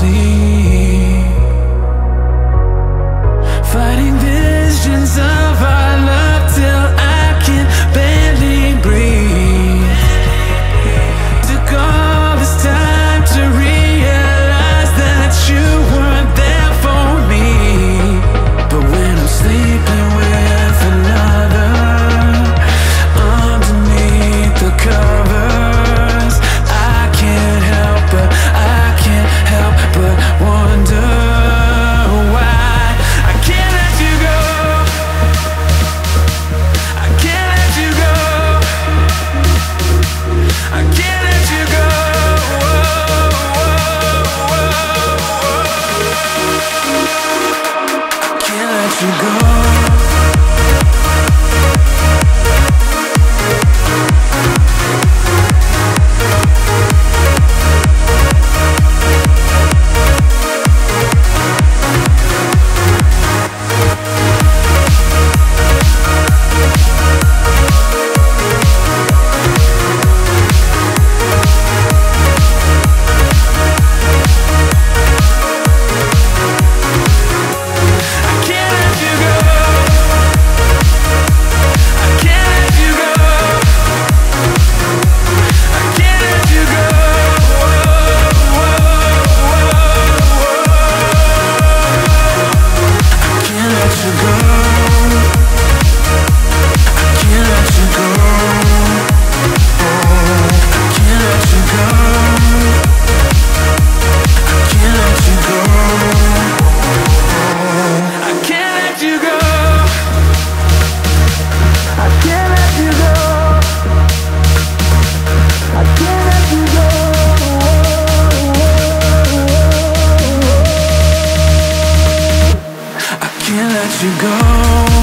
see. Let you go.